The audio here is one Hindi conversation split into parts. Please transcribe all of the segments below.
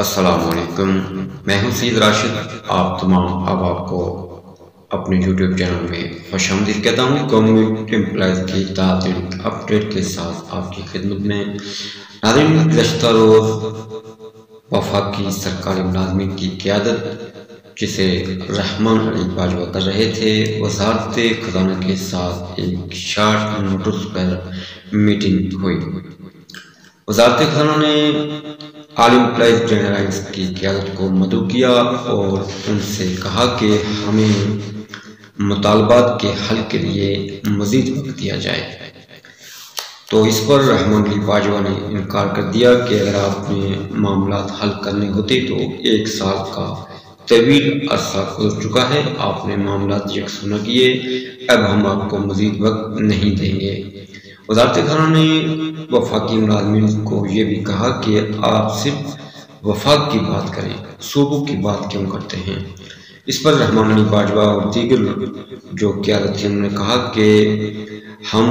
अस्सलाम वालेकुम मैं हूँ सईद राशिद। आप तमाम अहबाब को अपने यूट्यूब चैनल में खुश आमदीद कहता हूँ। गवर्नमेंट एम्प्लॉज की ताज़ा अपडेट के साथ आपकी खिदमत में। नादिन गुजशत रोज़ वफाकी सरकारी मुलाजमिन की क्यादत, जिसे रहमान अली बाजवा कर रहे थे, वजारत खजाना के साथ एक शार्ट नोटिस पर मीटिंग हुई। वजारत खाना ने आल एम्प्लॉज जनरलाइज की क्यादत को मदु किया और उनसे कहा कि हमें मुतालबात के हल के लिए मज़ीद वक्त दिया जाए। तो इस पर रहमान अली बाजवा ने इनकार कर दिया कि अगर आपने मामला हल करने होते तो एक साल का तवील अरसा गुजर चुका है। आपने मामला यकसू न किए। अब हम आपको मज़ीद वक्त नहीं देंगे। वजारत खाना ने वफाकी मुलाजमिन को ये भी कहा कि आप सिर्फ़ वफाक की बात करें, सूबों की बात क्यों करते हैं? इस पर रहमान अली बाजवा और दीगर जो क्यादत थी उन्होंने कहा कि हम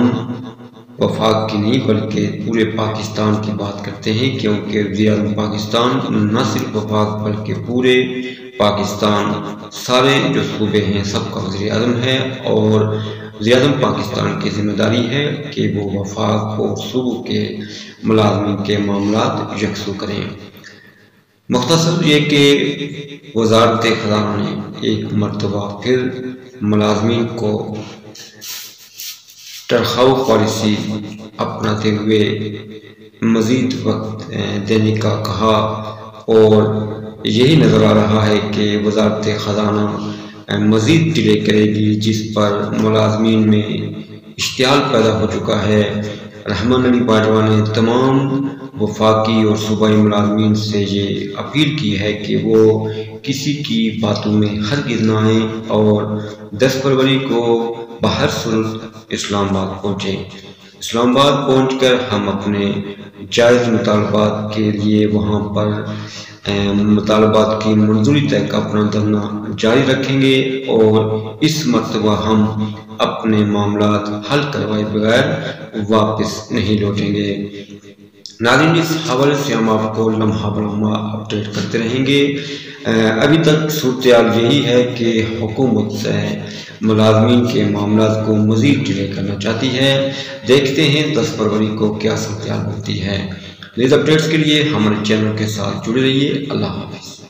वफाक की नहीं, बल्कि पूरे पाकिस्तान की बात करते हैं, क्योंकि वजी पाकिस्तान न सिर्फ़ वफाक, बल्कि पूरे पाकिस्तान, सारे जो सूबे हैं, सबका वजी अजम है और ज़्यादा पाकिस्तान की ज़िम्मेदारी है कि वो वफाक और सूबों के मुलाजमी के मामला यकसू करें। मुख्तर ये कि वजारत ख़जाना ने एक मरतबा फिर मुलाजमी को तरखाव पॉलिसी अपनाते हुए मज़ीद वक्त देने का कहा और यही नज़र आ रहा है कि वजारत ख़जाना मज़ीद डिले करेगी, जिस पर मुलाजमीन में इश्तियाल पैदा हो चुका है। रहमान अली बाजवा ने तमाम वफाकी और सूबाई मुलाजमीन से ये अपील की है कि वो किसी की बातों में हर गिर आए और दस फरवरी को बाहर सुल्फ इस्लामाबाद पहुँचे। इस्लामाबाद पहुंचकर हम अपने जायज़ मुतालबात के लिए वहाँ पर मुतालबात की मंजूरी तक अपना धरना जारी रखेंगे और इस मरतबा हम अपने मामला हल करवाए बगैर वापस नहीं लौटेंगे। नादिन इस हवाले से हम आपको लम्हा बलम्हा अपडेट करते रहेंगे। अभी तक सूरत यही है कि हुकूमत से मुलाजमीन के मामला को मज़ीद डिले करना चाहती है। देखते हैं दस फरवरी को क्या सूरत होती है। न्यूज़ अपडेट्स के लिए हमारे चैनल के साथ जुड़े रहिए। अल्लाह हाफिज़।